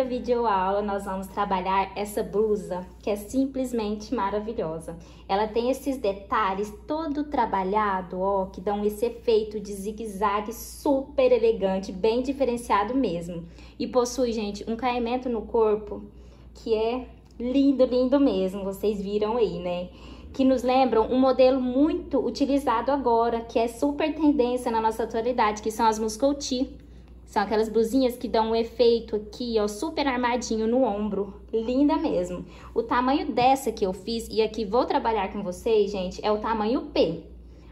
primeira videoaula nós vamos trabalhar essa blusa que é simplesmente maravilhosa. Ela tem esses detalhes todo trabalhado, ó, que dão esse efeito de zigue-zague super elegante, bem diferenciado mesmo. E possui, gente, um caimento no corpo que é lindo, lindo mesmo, vocês viram aí, né? Que nos lembram um modelo muito utilizado agora, que é super tendência na nossa atualidade, que são as Muscle Tee são aquelas blusinhas que dão um efeito aqui, ó, super armadinho no ombro. Linda mesmo. O tamanho dessa que eu fiz e aqui vou trabalhar com vocês, gente, é o tamanho P.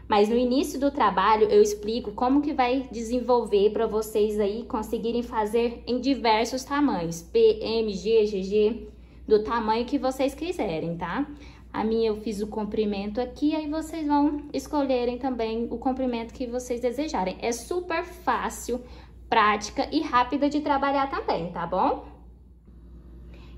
Mas no início do trabalho eu explico como que vai desenvolver para vocês aí conseguirem fazer em diversos tamanhos. P, M, G, GG, do tamanho que vocês quiserem, tá? A minha eu fiz o comprimento aqui, aí vocês vão escolherem também o comprimento que vocês desejarem. É super fácil, prática e rápida de trabalhar também, tá bom?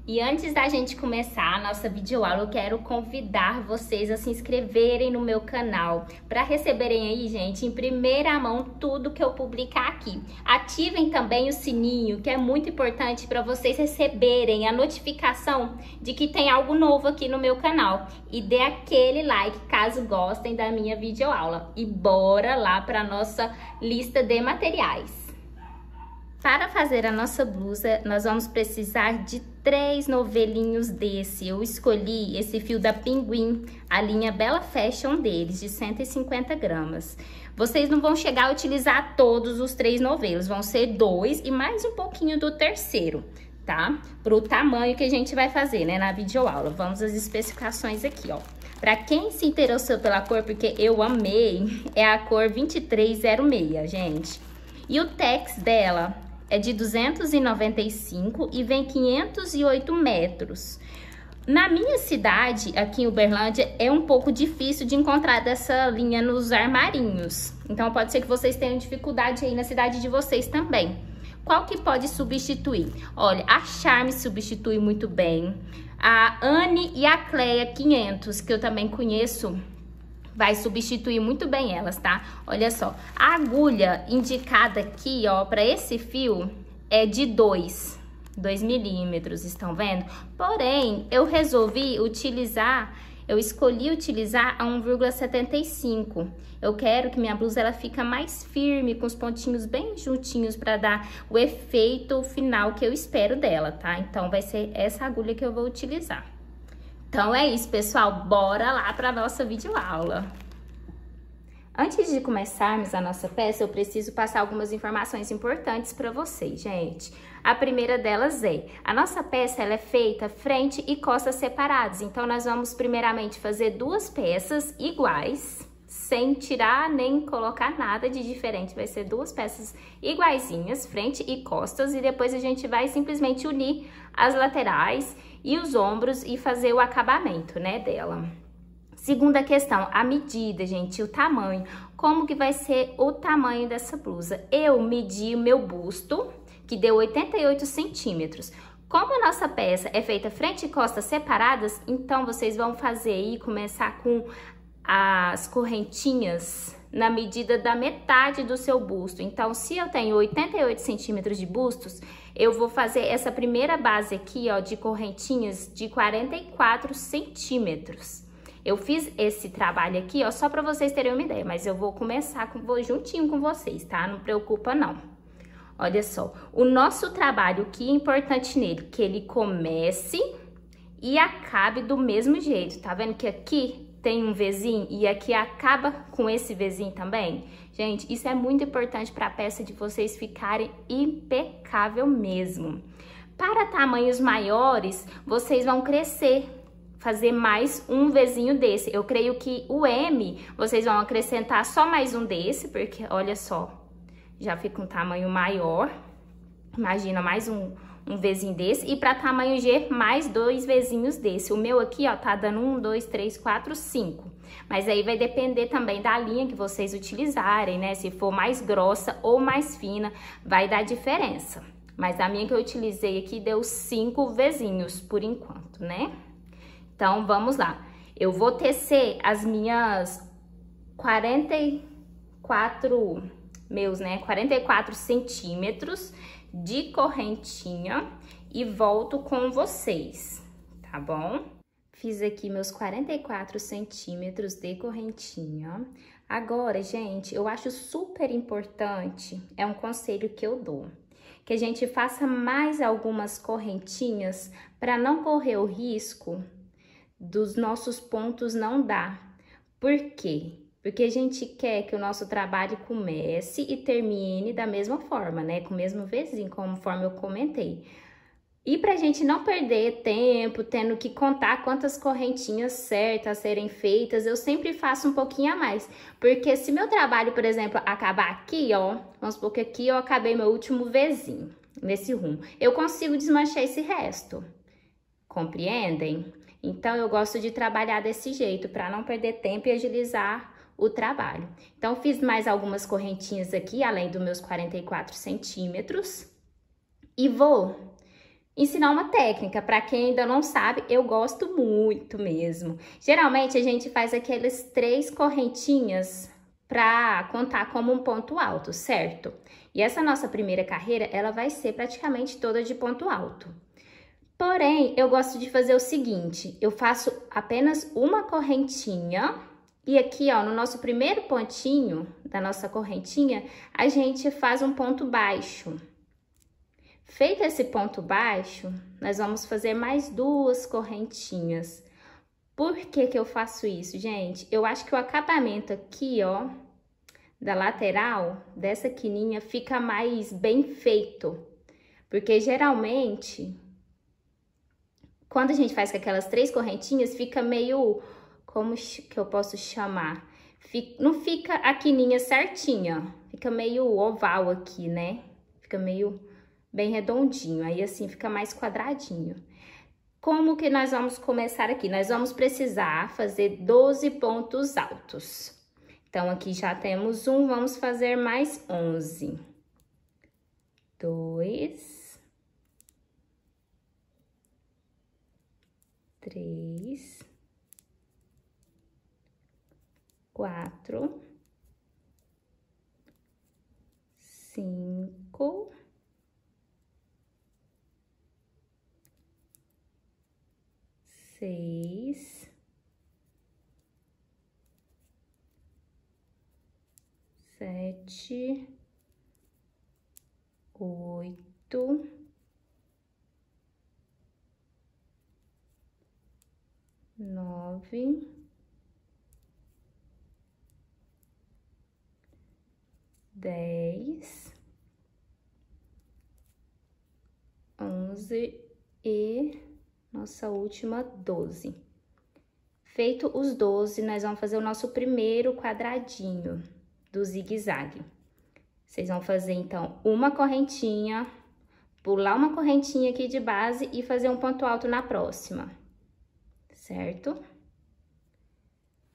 E antes da gente começar a nossa videoaula, eu quero convidar vocês a se inscreverem no meu canal para receberem aí, gente, em primeira mão tudo que eu publicar aqui. Ativem também o sininho, que é muito importante para vocês receberem a notificação de que tem algo novo aqui no meu canal. E dê aquele like caso gostem da minha videoaula. E bora lá para nossa lista de materiais. Para fazer a nossa blusa, nós vamos precisar de três novelinhos desse. Eu escolhi esse fio da Pinguim, a linha Bella Fashion deles, de 150 gramas. Vocês não vão chegar a utilizar todos os três novelos, vão ser dois e mais um pouquinho do terceiro, tá? Para o tamanho que a gente vai fazer, né, na videoaula. Vamos às especificações aqui, ó. Para quem se interessou pela cor, porque eu amei, é a cor 2306, gente. E o tex dela é de 295 e vem 508 metros. Na minha cidade, aqui em Uberlândia, é um pouco difícil de encontrar dessa linha nos armarinhos. Então, pode ser que vocês tenham dificuldade aí na cidade de vocês também. Qual que pode substituir? Olha, a Charme substitui muito bem. A Anne e a Cleia 500, que eu também conheço, vai substituir muito bem elas, tá? Olha só, a agulha indicada aqui, ó, para esse fio é de 2, 2 milímetros, estão vendo? Porém, eu resolvi utilizar, eu escolhi utilizar a 1,75. Eu quero que minha blusa ela fica mais firme, com os pontinhos bem juntinhos para dar o efeito final que eu espero dela, tá? Então, vai ser essa agulha que eu vou utilizar. Então é isso, pessoal. Bora lá para nossa videoaula. Antes de começarmos a nossa peça, eu preciso passar algumas informações importantes para vocês, gente. A primeira delas é, a nossa peça ela é feita frente e costas separadas. Então, nós vamos primeiramente fazer duas peças iguais, sem tirar nem colocar nada de diferente. Vai ser duas peças iguaizinhas, frente e costas, e depois a gente vai simplesmente unir as laterais e os ombros e fazer o acabamento, né, dela. Segunda questão, a medida, gente, o tamanho. Como que vai ser o tamanho dessa blusa? Eu medi o meu busto, que deu 88 centímetros. Como a nossa peça é feita frente e costas separadas, então vocês vão fazer aí, começar com as correntinhas na medida da metade do seu busto. Então, se eu tenho 88 centímetros de bustos, eu vou fazer essa primeira base aqui, ó, de correntinhas de 44 centímetros. Eu fiz esse trabalho aqui, ó, só para vocês terem uma ideia, mas eu vou começar com, vou juntinho com vocês, tá? Não preocupa não. Olha só, o nosso trabalho, o que é importante nele? Que ele comece e acabe do mesmo jeito, tá vendo que aqui tem um Vzinho e aqui acaba com esse Vzinho também? Gente, isso é muito importante para a peça de vocês ficarem impecável mesmo. Para tamanhos maiores, vocês vão crescer, fazer mais um Vzinho desse. Eu creio que o M, vocês vão acrescentar só mais um desse, porque olha só, já fica um tamanho maior. Imagina mais um, um Vzinho desse. E para tamanho G, mais dois Vzinhos desse. O meu aqui, ó, tá dando um, dois, três, quatro, cinco. Mas aí vai depender também da linha que vocês utilizarem, né? Se for mais grossa ou mais fina, vai dar diferença. Mas a minha que eu utilizei aqui deu cinco Vzinhos por enquanto, né? Então, vamos lá. Eu vou tecer as minhas 44 meus, né, 44 centímetros de correntinha e volto com vocês, tá bom? Fiz aqui meus 44 centímetros de correntinha. Agora, gente, eu acho super importante, é um conselho que eu dou, que a gente faça mais algumas correntinhas para não correr o risco dos nossos pontos não dar. Por quê? Porque a gente quer que o nosso trabalho comece e termine da mesma forma, né? Com o mesmo vizinho, conforme eu comentei. E para a gente não perder tempo tendo que contar quantas correntinhas certas serem feitas, eu sempre faço um pouquinho a mais. Porque se meu trabalho, por exemplo, acabar aqui, ó, vamos supor que aqui eu acabei meu último Vzinho, nesse rumo, eu consigo desmanchar esse resto. Compreendem? Então, eu gosto de trabalhar desse jeito, para não perder tempo e agilizar o trabalho. Então, fiz mais algumas correntinhas aqui, além dos meus 44 centímetros. E vou ensinar uma técnica. Para quem ainda não sabe, eu gosto muito mesmo. Geralmente, a gente faz aqueles três correntinhas para contar como um ponto alto, certo? E essa nossa primeira carreira, ela vai ser praticamente toda de ponto alto. Porém, eu gosto de fazer o seguinte, eu faço apenas uma correntinha e aqui, ó, no nosso primeiro pontinho da nossa correntinha, a gente faz um ponto baixo. Feito esse ponto baixo, nós vamos fazer mais duas correntinhas. Por que que eu faço isso, gente? Eu acho que o acabamento aqui, ó, da lateral dessa quininha fica mais bem feito. Porque geralmente quando a gente faz com aquelas três correntinhas, fica meio, como que eu posso chamar? Fica, não fica a quininha certinha, fica meio oval aqui, né? Fica meio bem redondinho, aí assim fica mais quadradinho. Como que nós vamos começar aqui? Nós vamos precisar fazer 12 pontos altos. Então, aqui já temos um, vamos fazer mais 11. Dois. três, quatro, cinco, seis, sete, oito. nove, dez, onze e nossa última doze. Feito os doze, nós vamos fazer o nosso primeiro quadradinho do zigue-zague. Vocês vão fazer, então, uma correntinha, pular uma correntinha aqui de base e fazer um ponto alto na próxima certo?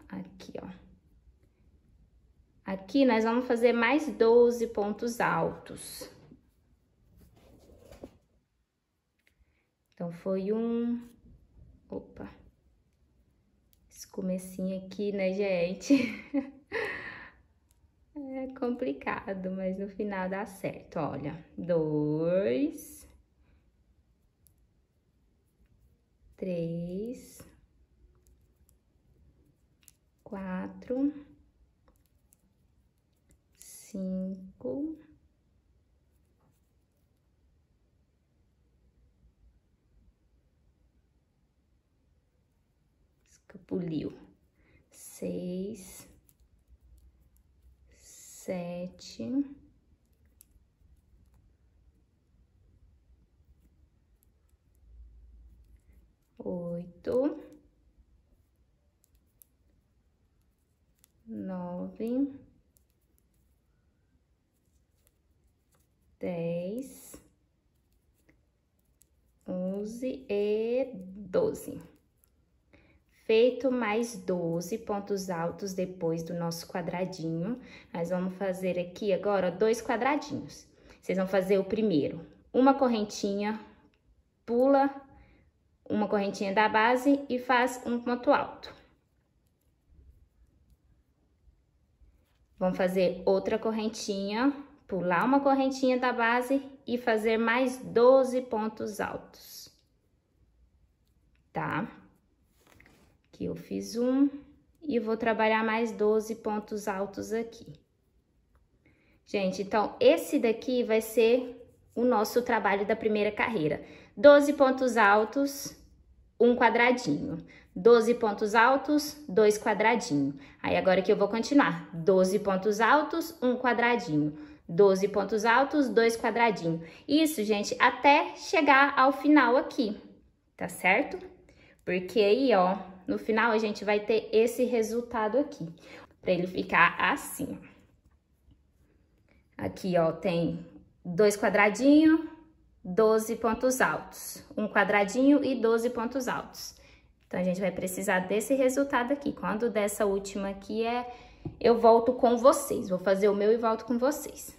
Aqui, ó. Aqui nós vamos fazer mais 12 pontos altos. Então, foi um... Opa! Esse comecinho aqui, né, gente? é complicado, mas no final dá certo. Olha, dois... Três quatro, cinco, escapuliu, seis, sete, oito. nove, dez, onze e doze. Feito mais 12 pontos altos depois do nosso quadradinho, nós vamos fazer aqui agora dois quadradinhos. Vocês vão fazer o primeiro, uma correntinha, pula uma correntinha da base e faz um ponto alto. Vamos fazer outra correntinha, pular uma correntinha da base e fazer mais 12 pontos altos. Tá? Aqui eu fiz um e vou trabalhar mais 12 pontos altos aqui. Gente, então, esse daqui vai ser o nosso trabalho da primeira carreira. 12 pontos altos, um quadradinho. 12 pontos altos, dois quadradinhos. Aí, agora que eu vou continuar. 12 pontos altos, um quadradinho. 12 pontos altos, dois quadradinhos. Isso, gente, até chegar ao final aqui, tá certo? Porque aí, ó, no final a gente vai ter esse resultado aqui, pra ele ficar assim, Aqui, ó, tem dois quadradinhos, 12 pontos altos. Um quadradinho e 12 pontos altos. Então, a gente vai precisar desse resultado aqui. Quando dessa última aqui é, eu volto com vocês. Vou fazer o meu e volto com vocês.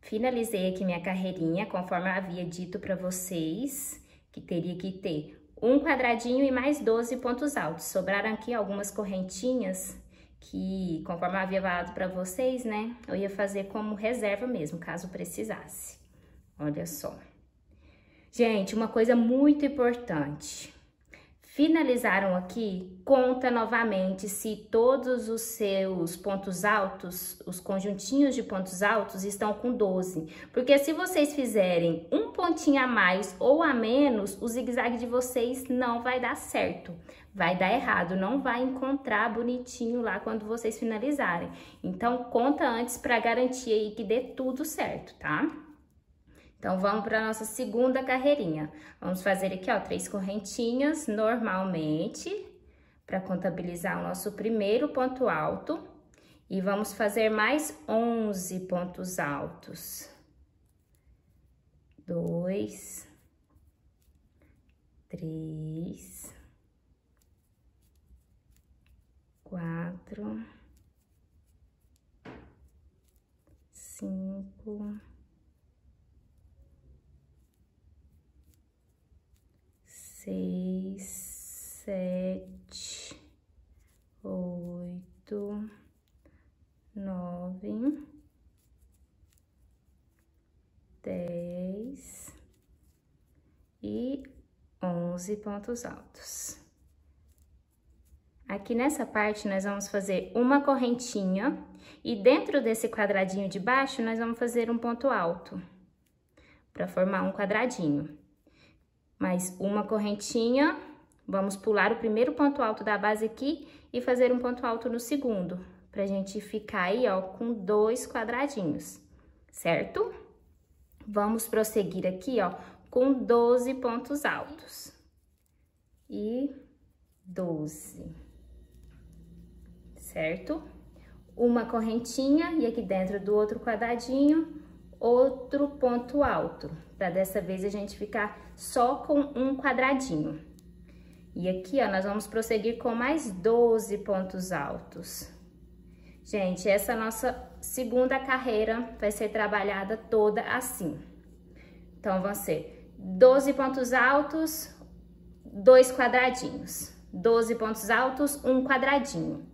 Finalizei aqui minha carreirinha, conforme eu havia dito para vocês, que teria que ter um quadradinho e mais 12 pontos altos. Sobraram aqui algumas correntinhas que, conforme eu havia falado para vocês, né, eu ia fazer como reserva mesmo, caso precisasse. Olha só. Gente, uma coisa muito importante. Finalizaram aqui, conta novamente se todos os seus pontos altos, os conjuntinhos de pontos altos estão com 12. Porque se vocês fizerem um pontinho a mais ou a menos, o zigue-zague de vocês não vai dar certo. Vai dar errado, não vai encontrar bonitinho lá quando vocês finalizarem. Então, conta antes para garantir aí que dê tudo certo, tá? Então, vamos para nossa segunda carreirinha. Vamos fazer aqui, ó, três correntinhas normalmente, para contabilizar o nosso primeiro ponto alto. E vamos fazer mais 11 pontos altos. Dois, três, quatro, cinco, seis, sete, oito, nove, dez e onze pontos altos. Aqui nessa parte, nós vamos fazer uma correntinha e dentro desse quadradinho de baixo, nós vamos fazer um ponto alto para formar um quadradinho mais uma correntinha, vamos pular o primeiro ponto alto da base aqui e fazer um ponto alto no segundo, pra gente ficar aí, ó, com dois quadradinhos, certo? Vamos prosseguir aqui, ó, com 12 pontos altos. E 12. Certo? Uma correntinha e aqui dentro do outro quadradinho, outro ponto alto, para dessa vez a gente ficar só com um quadradinho. E aqui, ó, nós vamos prosseguir com mais 12 pontos altos. Gente, essa nossa segunda carreira vai ser trabalhada toda assim. Então, vão ser 12 pontos altos, dois quadradinhos. 12 pontos altos, um quadradinho.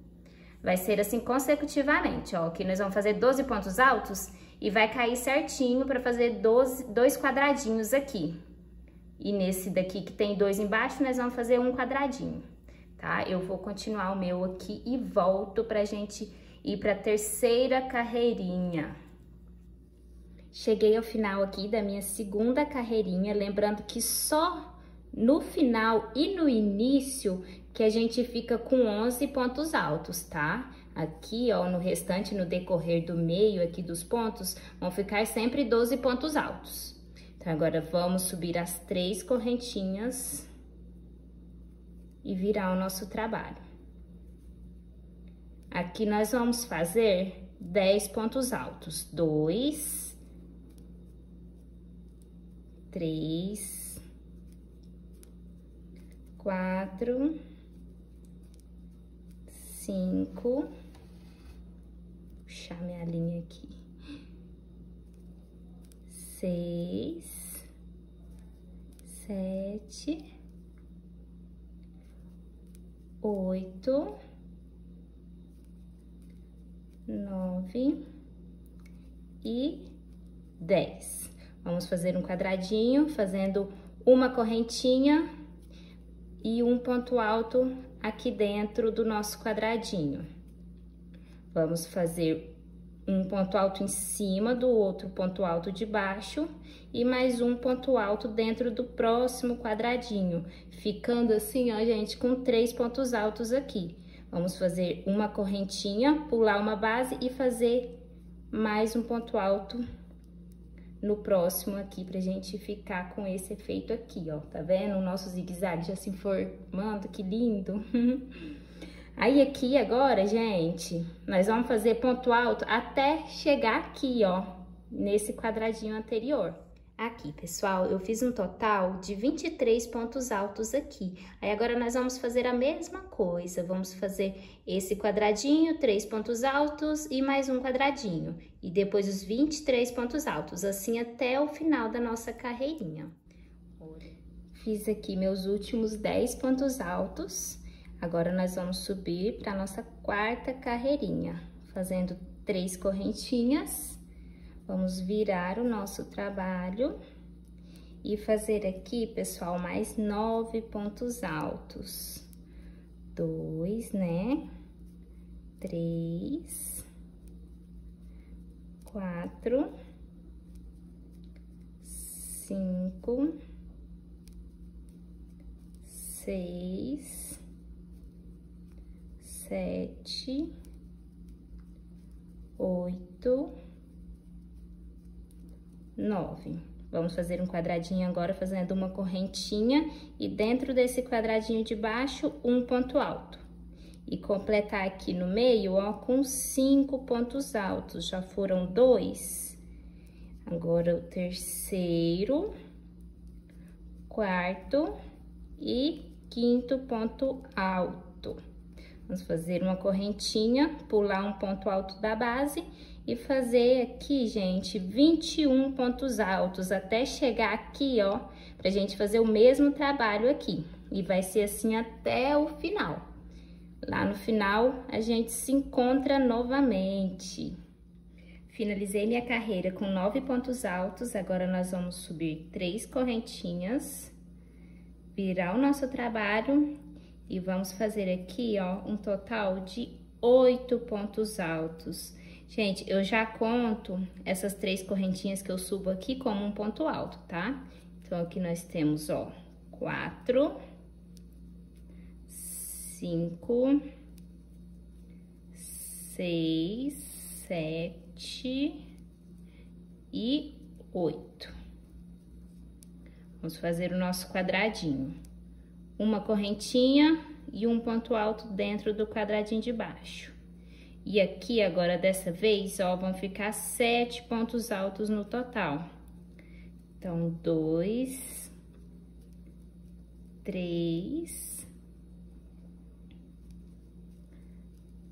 Vai ser assim consecutivamente, ó. Aqui nós vamos fazer 12 pontos altos e vai cair certinho para fazer 12, dois quadradinhos aqui. E nesse daqui que tem dois embaixo, nós vamos fazer um quadradinho, tá? Eu vou continuar o meu aqui e volto pra gente ir pra terceira carreirinha. Cheguei ao final aqui da minha segunda carreirinha, lembrando que só no final e no início que a gente fica com 11 pontos altos, tá? Aqui, ó, no restante, no decorrer do meio aqui dos pontos, vão ficar sempre 12 pontos altos. Agora vamos subir as três correntinhas e virar o nosso trabalho. Aqui nós vamos fazer 10 pontos altos. Dois, três, quatro, cinco, puxar minha linha aqui. Seis, sete, oito, nove. e dez. Vamos fazer um quadradinho, fazendo uma correntinha e um ponto alto aqui dentro do nosso quadradinho. Vamos fazer um ponto alto em cima do outro ponto alto de baixo e mais um ponto alto dentro do próximo quadradinho, ficando assim, ó, gente, com três pontos altos aqui. Vamos fazer uma correntinha, pular uma base e fazer mais um ponto alto no próximo aqui, pra gente ficar com esse efeito aqui, ó. Tá vendo? O nosso zigue-zague já se formando, que lindo! Aí aqui agora, gente, nós vamos fazer ponto alto até chegar aqui, ó, nesse quadradinho anterior. Aqui, pessoal, eu fiz um total de 23 pontos altos aqui. Aí agora nós vamos fazer a mesma coisa, vamos fazer esse quadradinho, três pontos altos e mais um quadradinho. E depois os 23 pontos altos, assim até o final da nossa carreirinha. Fiz aqui meus últimos 10 pontos altos. Agora, nós vamos subir para nossa quarta carreirinha, fazendo três correntinhas. Vamos virar o nosso trabalho e fazer aqui, pessoal, mais nove pontos altos. Dois, né? Três, quatro, cinco, seis, sete, oito, nove. Vamos fazer um quadradinho agora fazendo uma correntinha e dentro desse quadradinho de baixo, um ponto alto. E completar aqui no meio, ó, com cinco pontos altos. Já foram dois. Agora, o terceiro, quarto e quinto ponto alto. Vamos fazer uma correntinha, pular um ponto alto da base e fazer aqui, gente, 21 pontos altos até chegar aqui, ó, pra gente fazer o mesmo trabalho aqui. E vai ser assim até o final. Lá no final, a gente se encontra novamente. Finalizei minha carreira com nove pontos altos, agora nós vamos subir três correntinhas, virar o nosso trabalho e vamos fazer aqui, ó, um total de oito pontos altos. Gente, eu já conto essas três correntinhas que eu subo aqui como um ponto alto, tá? Então, aqui nós temos, ó, quatro, cinco, seis, sete e oito. Vamos fazer o nosso quadradinho uma correntinha e um ponto alto dentro do quadradinho de baixo. E aqui, agora, dessa vez, ó, vão ficar sete pontos altos no total. Então, dois, três,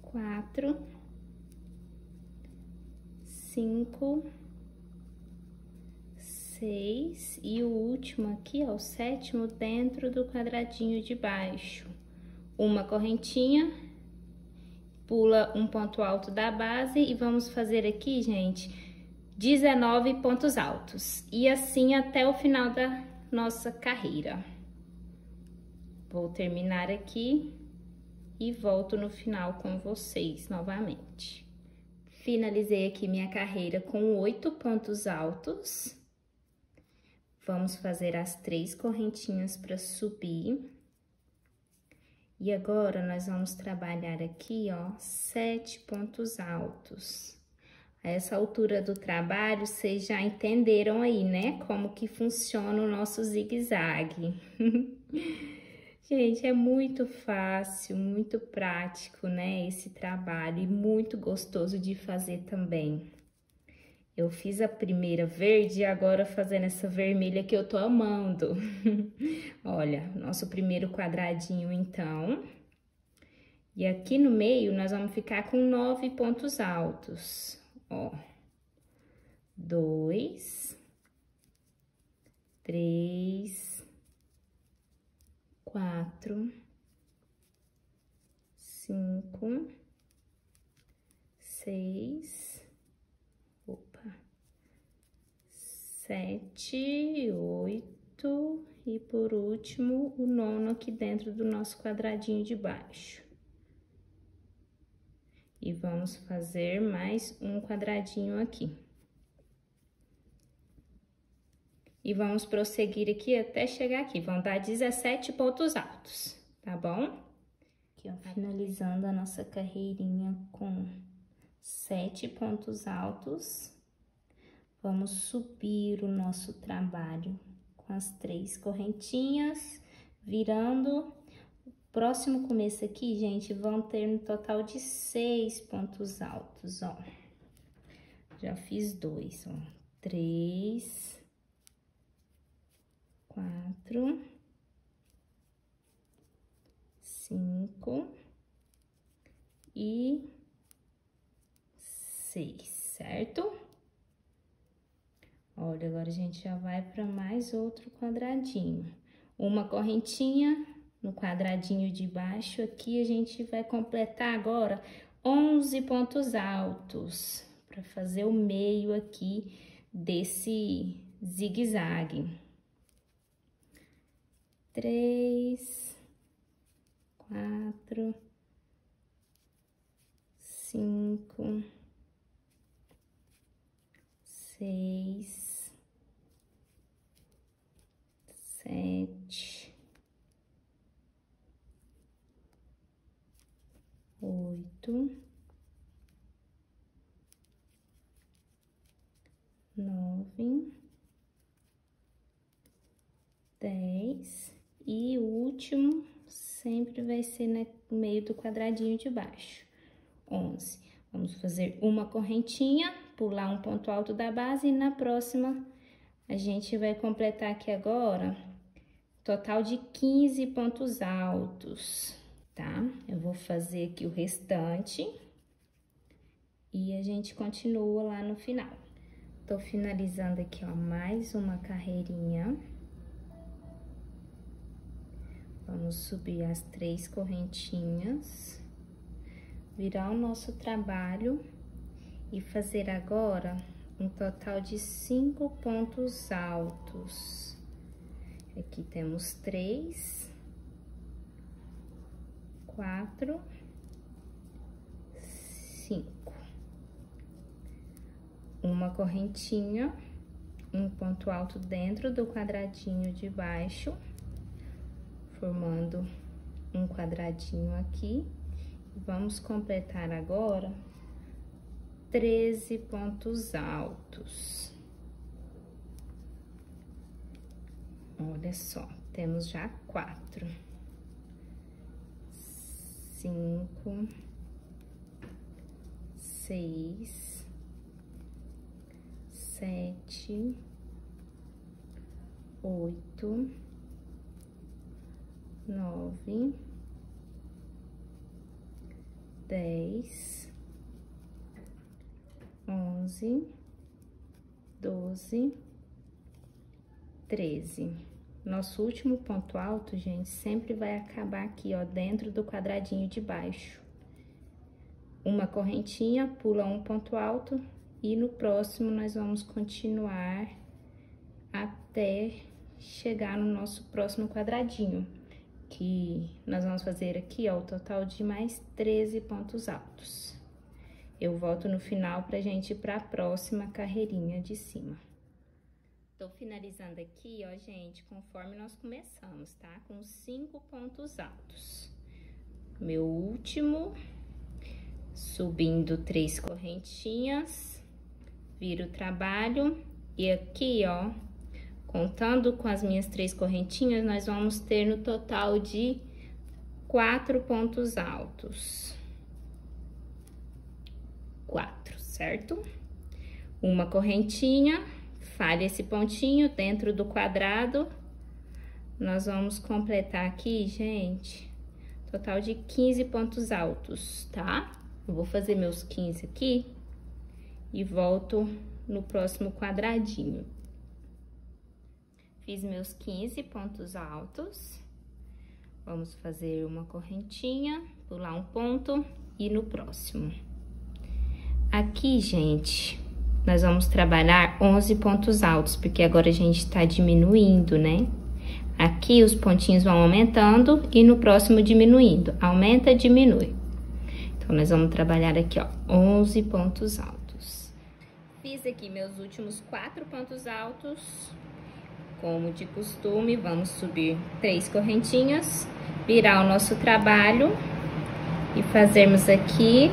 quatro, cinco, seis e o último aqui, ó, o sétimo dentro do quadradinho de baixo. Uma correntinha, pula um ponto alto da base e vamos fazer aqui, gente, 19 pontos altos. E assim até o final da nossa carreira. Vou terminar aqui e volto no final com vocês novamente. Finalizei aqui minha carreira com oito pontos altos. Vamos fazer as três correntinhas para subir. E agora, nós vamos trabalhar aqui, ó, sete pontos altos. A essa altura do trabalho, vocês já entenderam aí, né? Como que funciona o nosso zigue-zague. Gente, é muito fácil, muito prático, né? Esse trabalho e muito gostoso de fazer também. Eu fiz a primeira verde e agora fazendo essa vermelha que eu tô amando. Olha, nosso primeiro quadradinho, então. E aqui no meio, nós vamos ficar com nove pontos altos. Ó. Dois. Três. Quatro. Cinco. Seis sete, oito e por último o nono aqui dentro do nosso quadradinho de baixo. E vamos fazer mais um quadradinho aqui. E vamos prosseguir aqui até chegar aqui, vão dar 17 pontos altos, tá bom? Aqui, ó, finalizando a nossa carreirinha com sete pontos altos. Vamos subir o nosso trabalho com as três correntinhas, virando. O próximo começo aqui, gente, vão ter um total de seis pontos altos, ó. Já fiz dois, ó. Três, quatro, cinco e seis, certo? Olha, agora a gente já vai para mais outro quadradinho. Uma correntinha no quadradinho de baixo aqui, a gente vai completar agora 11 pontos altos para fazer o meio aqui desse zigue-zague. Três, quatro, cinco, seis, sete, oito, nove, dez. E o último sempre vai ser no meio do quadradinho de baixo, onze. Vamos fazer uma correntinha, pular um ponto alto da base e na próxima a gente vai completar aqui agora total de 15 pontos altos, tá? Eu vou fazer aqui o restante e a gente continua lá no final. Tô finalizando aqui, ó, mais uma carreirinha. Vamos subir as três correntinhas virar o nosso trabalho e fazer agora um total de cinco pontos altos. Aqui temos três, quatro, cinco. Uma correntinha, um ponto alto dentro do quadradinho de baixo, formando um quadradinho aqui Vamos completar agora 13 pontos altos. Olha só, temos já quatro, cinco, seis, sete, oito, nove. Dez, onze, doze, treze. Nosso último ponto alto, gente, sempre vai acabar aqui, ó, dentro do quadradinho de baixo. Uma correntinha, pula um ponto alto e no próximo nós vamos continuar até chegar no nosso próximo quadradinho que nós vamos fazer aqui, ó, o total de mais 13 pontos altos. Eu volto no final pra gente ir pra próxima carreirinha de cima. Tô finalizando aqui, ó, gente, conforme nós começamos, tá? Com cinco pontos altos. Meu último, subindo três correntinhas, viro o trabalho e aqui, ó, Contando com as minhas três correntinhas, nós vamos ter no total de quatro pontos altos. Quatro, certo? Uma correntinha, falha esse pontinho dentro do quadrado. Nós vamos completar aqui, gente, total de 15 pontos altos, tá? Eu vou fazer meus 15 aqui e volto no próximo quadradinho. Fiz meus 15 pontos altos. Vamos fazer uma correntinha, pular um ponto e no próximo. Aqui, gente, nós vamos trabalhar 11 pontos altos, porque agora a gente tá diminuindo, né? Aqui os pontinhos vão aumentando e no próximo diminuindo. Aumenta, diminui. Então, nós vamos trabalhar aqui, ó, 11 pontos altos. Fiz aqui meus últimos quatro pontos altos. Como de costume, vamos subir três correntinhas, virar o nosso trabalho e fazermos aqui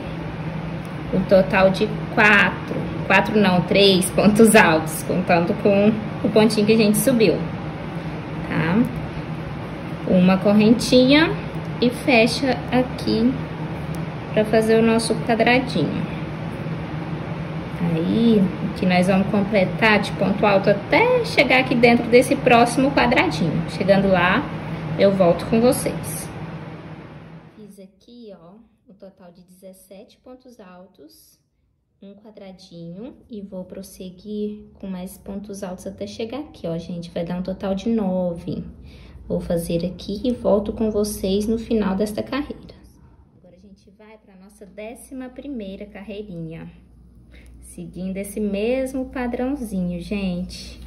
o total de quatro, quatro não, três pontos altos, contando com o pontinho que a gente subiu, tá? Uma correntinha e fecha aqui para fazer o nosso quadradinho. Aí, que nós vamos completar de ponto alto até chegar aqui dentro desse próximo quadradinho. Chegando lá, eu volto com vocês. Fiz aqui, ó, o total de 17 pontos altos, um quadradinho, e vou prosseguir com mais pontos altos até chegar aqui, ó, gente. Vai dar um total de 9. Vou fazer aqui e volto com vocês no final desta carreira nossa décima primeira carreirinha. Seguindo esse mesmo padrãozinho, gente.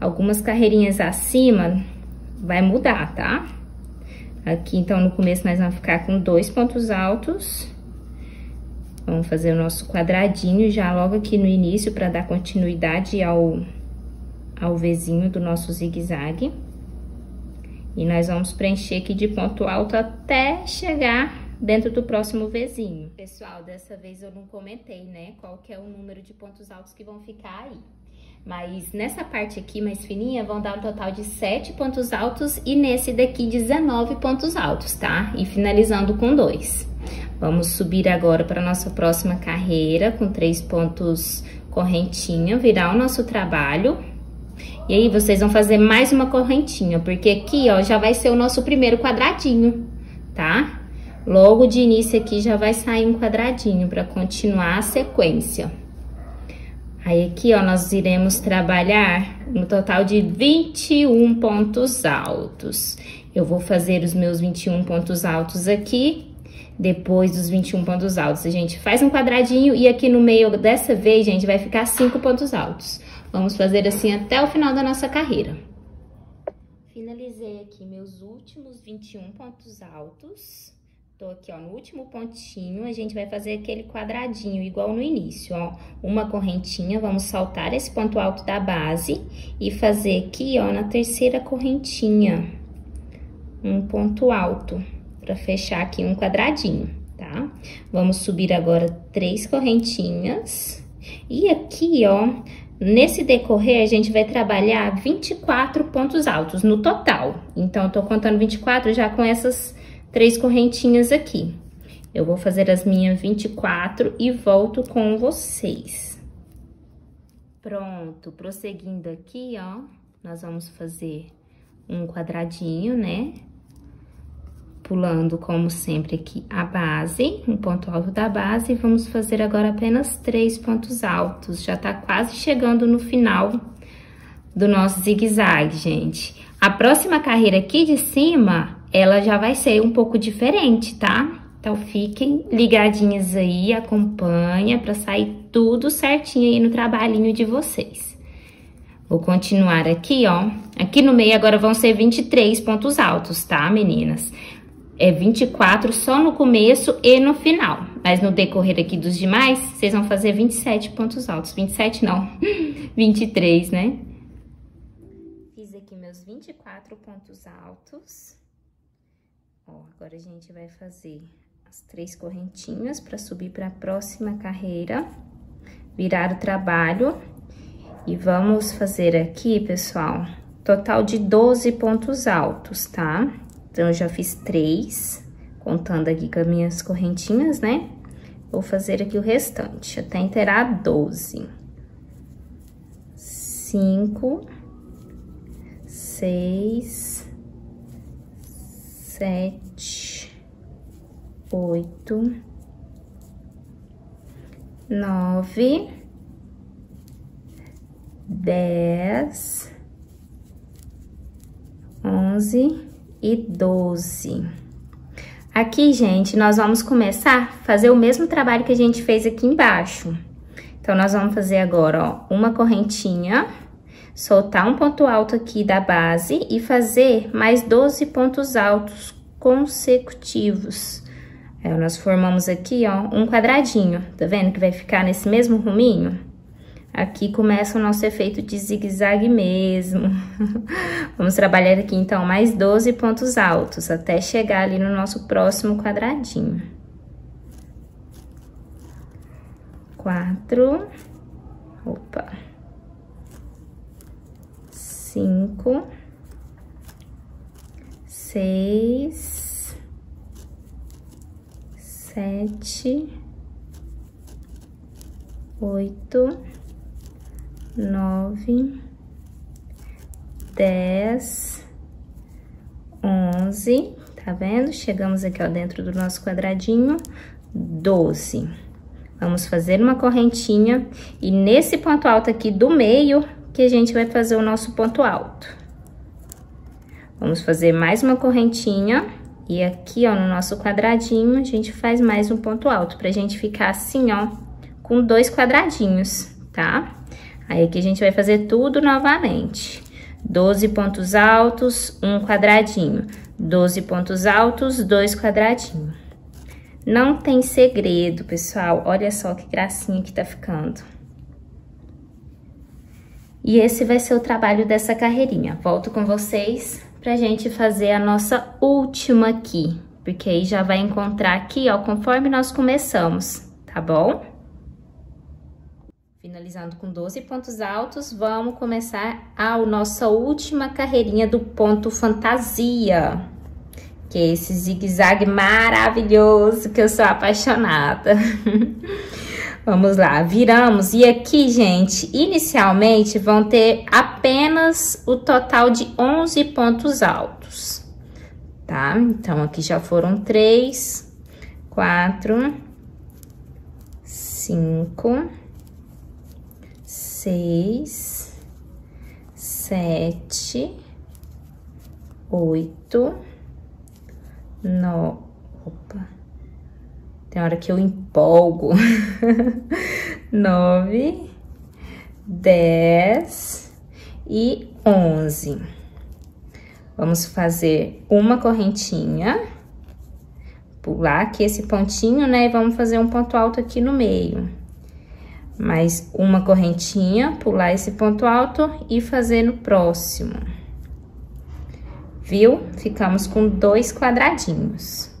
Algumas carreirinhas acima vai mudar, tá? Aqui, então, no começo nós vamos ficar com dois pontos altos. Vamos fazer o nosso quadradinho já logo aqui no início para dar continuidade ao, ao Vzinho do nosso zigue-zague. E nós vamos preencher aqui de ponto alto até chegar dentro do próximo vizinho. Pessoal, dessa vez eu não comentei, né, qual que é o número de pontos altos que vão ficar aí. Mas nessa parte aqui mais fininha vão dar um total de 7 pontos altos e nesse daqui 19 pontos altos, tá? E finalizando com dois. Vamos subir agora para nossa próxima carreira com três pontos correntinha, virar o nosso trabalho. E aí vocês vão fazer mais uma correntinha, porque aqui, ó, já vai ser o nosso primeiro quadradinho, tá? Logo de início aqui já vai sair um quadradinho para continuar a sequência. Aí aqui, ó, nós iremos trabalhar no total de 21 pontos altos. Eu vou fazer os meus 21 pontos altos aqui. Depois dos 21 pontos altos, a gente faz um quadradinho e aqui no meio dessa vez, gente, vai ficar 5 pontos altos. Vamos fazer assim até o final da nossa carreira. Finalizei aqui meus últimos 21 pontos altos. Tô aqui, ó, no último pontinho, a gente vai fazer aquele quadradinho, igual no início, ó. Uma correntinha, vamos saltar esse ponto alto da base e fazer aqui, ó, na terceira correntinha, um ponto alto, pra fechar aqui um quadradinho, tá? Vamos subir agora três correntinhas. E aqui, ó, nesse decorrer, a gente vai trabalhar 24 pontos altos no total. Então, eu tô contando 24 já com essas três correntinhas aqui. Eu vou fazer as minhas 24 e volto com vocês. Pronto, prosseguindo aqui, ó, nós vamos fazer um quadradinho, né? Pulando, como sempre, aqui a base, um ponto alto da base, vamos fazer agora apenas três pontos altos. Já tá quase chegando no final do nosso zigue-zague, gente. A próxima carreira aqui de cima ela já vai ser um pouco diferente, tá? Então, fiquem ligadinhas aí, acompanha para sair tudo certinho aí no trabalhinho de vocês. Vou continuar aqui, ó. Aqui no meio agora vão ser 23 pontos altos, tá, meninas? É 24 só no começo e no final. Mas no decorrer aqui dos demais, vocês vão fazer 27 pontos altos. 27 não, 23, né? Fiz aqui meus 24 pontos altos. Ó, agora a gente vai fazer as três correntinhas para subir para a próxima carreira, virar o trabalho. E vamos fazer aqui, pessoal, total de 12 pontos altos, tá? Então, eu já fiz três, contando aqui com as minhas correntinhas, né? Vou fazer aqui o restante, até inteirar 12. Cinco, seis, sete, oito, nove, dez, onze e doze. Aqui, gente, nós vamos começar a fazer o mesmo trabalho que a gente fez aqui embaixo. Então, nós vamos fazer agora, ó, uma correntinha, soltar um ponto alto aqui da base e fazer mais 12 pontos altos consecutivos. Aí, nós formamos aqui, ó, um quadradinho, tá vendo que vai ficar nesse mesmo ruminho? Aqui começa o nosso efeito de zigue-zague mesmo. Vamos trabalhar aqui, então, mais 12 pontos altos, até chegar ali no nosso próximo quadradinho. Quatro. Opa. Cinco. Seis. Sete. Oito nove, dez, onze, tá vendo? Chegamos aqui, ó, dentro do nosso quadradinho, doze. Vamos fazer uma correntinha e nesse ponto alto aqui do meio que a gente vai fazer o nosso ponto alto. Vamos fazer mais uma correntinha e aqui, ó, no nosso quadradinho, a gente faz mais um ponto alto pra gente ficar assim, ó, com dois quadradinhos, tá? Aí, aqui a gente vai fazer tudo novamente. 12 pontos altos, um quadradinho. 12 pontos altos, dois quadradinhos. Não tem segredo, pessoal. Olha só que gracinha que tá ficando. E esse vai ser o trabalho dessa carreirinha. Volto com vocês pra gente fazer a nossa última aqui. Porque aí já vai encontrar aqui, ó, conforme nós começamos, tá bom? Finalizando com 12 pontos altos, vamos começar a nossa última carreirinha do ponto fantasia. Que é esse zigue-zague maravilhoso que eu sou apaixonada. vamos lá, viramos. E aqui, gente, inicialmente vão ter apenas o total de 11 pontos altos. Tá? Então, aqui já foram 3, 4, 5 seis, sete, oito, nove. Opa, tem hora que eu empolgo. nove, dez e onze. Vamos fazer uma correntinha, pular aqui esse pontinho, né? E vamos fazer um ponto alto aqui no meio mais uma correntinha, pular esse ponto alto e fazer no próximo. Viu? Ficamos com dois quadradinhos.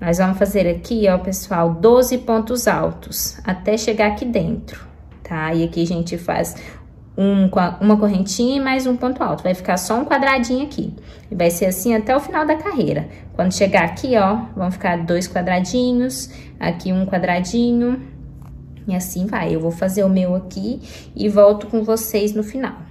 Nós vamos fazer aqui, ó, pessoal, 12 pontos altos, até chegar aqui dentro, tá? E aqui a gente faz um, uma correntinha e mais um ponto alto. Vai ficar só um quadradinho aqui. E vai ser assim até o final da carreira. Quando chegar aqui, ó, vão ficar dois quadradinhos, aqui um quadradinho, e assim vai. Eu vou fazer o meu aqui e volto com vocês no final.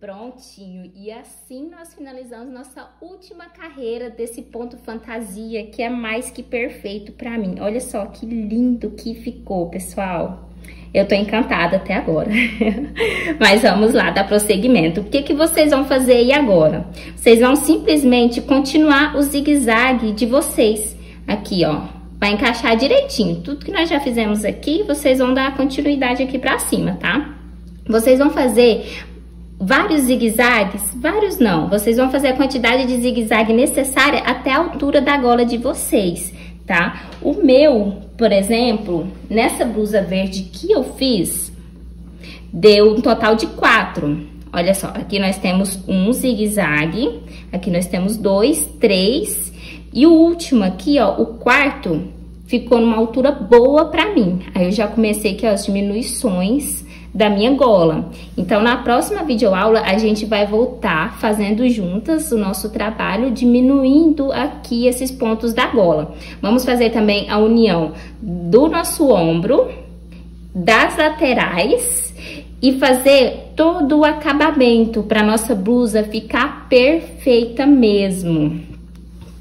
Prontinho, e assim nós finalizamos nossa última carreira desse ponto fantasia, que é mais que perfeito pra mim. Olha só que lindo que ficou, pessoal. Eu tô encantada até agora. Mas vamos lá, dar prosseguimento. O que, que vocês vão fazer aí agora? Vocês vão simplesmente continuar o zigue-zague de vocês. Aqui, ó, vai encaixar direitinho. Tudo que nós já fizemos aqui, vocês vão dar continuidade aqui pra cima, tá? Vocês vão fazer vários zigue-zagues, vários não. Vocês vão fazer a quantidade de zigue-zague necessária até a altura da gola de vocês, tá? O meu, por exemplo, nessa blusa verde que eu fiz, deu um total de quatro. Olha só, aqui nós temos um zigue-zague, aqui nós temos dois, três e o último aqui, ó, o quarto, ficou numa altura boa pra mim. Aí eu já comecei aqui, ó, as diminuições da minha gola. Então, na próxima videoaula, a gente vai voltar fazendo juntas o nosso trabalho, diminuindo aqui esses pontos da gola. Vamos fazer também a união do nosso ombro, das laterais e fazer todo o acabamento para nossa blusa ficar perfeita mesmo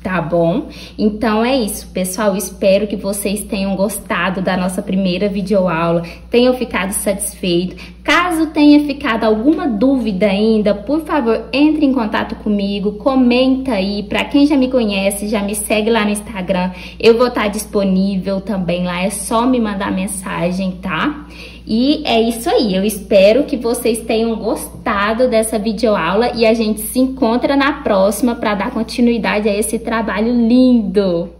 tá bom? Então é isso, pessoal. Espero que vocês tenham gostado da nossa primeira videoaula, tenham ficado satisfeitos. Caso tenha ficado alguma dúvida ainda, por favor, entre em contato comigo, comenta aí. Para quem já me conhece, já me segue lá no Instagram. Eu vou estar disponível também lá, é só me mandar mensagem, tá? E é isso aí, eu espero que vocês tenham gostado dessa videoaula e a gente se encontra na próxima para dar continuidade a esse trabalho lindo.